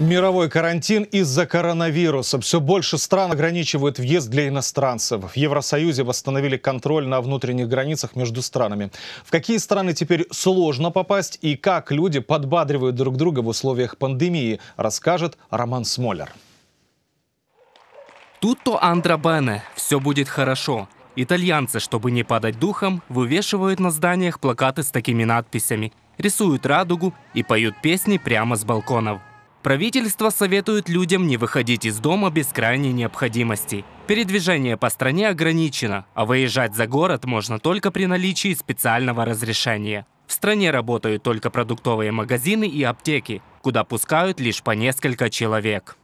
Мировой карантин из-за коронавируса. Все больше стран ограничивают въезд для иностранцев. В Евросоюзе восстановили контроль на внутренних границах между странами. В какие страны теперь сложно попасть и как люди подбадривают друг друга в условиях пандемии, расскажет Роман Смолер. Тут-то Андра Бене. Все будет хорошо. Итальянцы, чтобы не падать духом, вывешивают на зданиях плакаты с такими надписями, рисуют радугу и поют песни прямо с балконов. Правительство советует людям не выходить из дома без крайней необходимости. Передвижение по стране ограничено, а выезжать за город можно только при наличии специального разрешения. В стране работают только продуктовые магазины и аптеки, куда пускают лишь по несколько человек.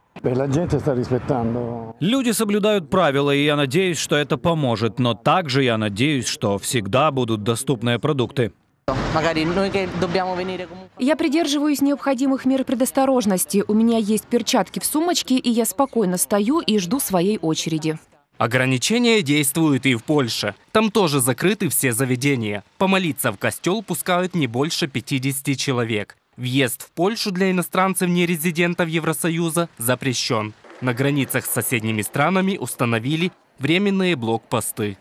Люди соблюдают правила, и я надеюсь, что это поможет. Но также я надеюсь, что всегда будут доступные продукты. Я придерживаюсь необходимых мер предосторожности. У меня есть перчатки в сумочке, и я спокойно стою и жду своей очереди. Ограничения действуют и в Польше. Там тоже закрыты все заведения. Помолиться в костел пускают не больше 50 человек. Въезд в Польшу для иностранцев нерезидентов Евросоюза запрещен. На границах с соседними странами установили временные блокпосты.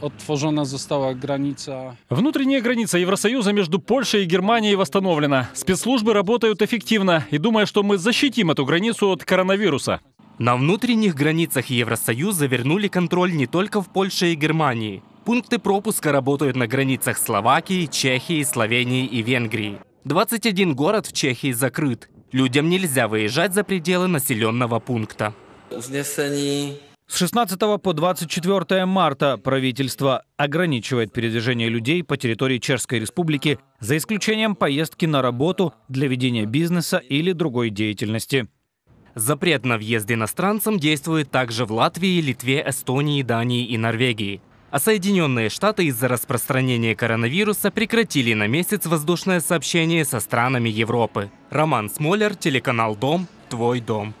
Отворена została granica. Внутренняя граница Евросоюза между Польшей и Германией восстановлена. Спецслужбы работают эффективно и думаю, что мы защитим эту границу от коронавируса. На внутренних границах Евросоюза вернули контроль не только в Польше и Германии. Пункты пропуска работают на границах Словакии, Чехии, Словении и Венгрии. 21 город в Чехии закрыт. Людям нельзя выезжать за пределы населенного пункта. С 16 по 24 марта правительство ограничивает передвижение людей по территории Чешской Республики за исключением поездки на работу для ведения бизнеса или другой деятельности. Запрет на въезд иностранцам действует также в Латвии, Литве, Эстонии, Дании и Норвегии. А Соединенные Штаты из-за распространения коронавируса прекратили на месяц воздушное сообщение со странами Европы. Роман Смолер, телеканал «Дом», «Твой дом».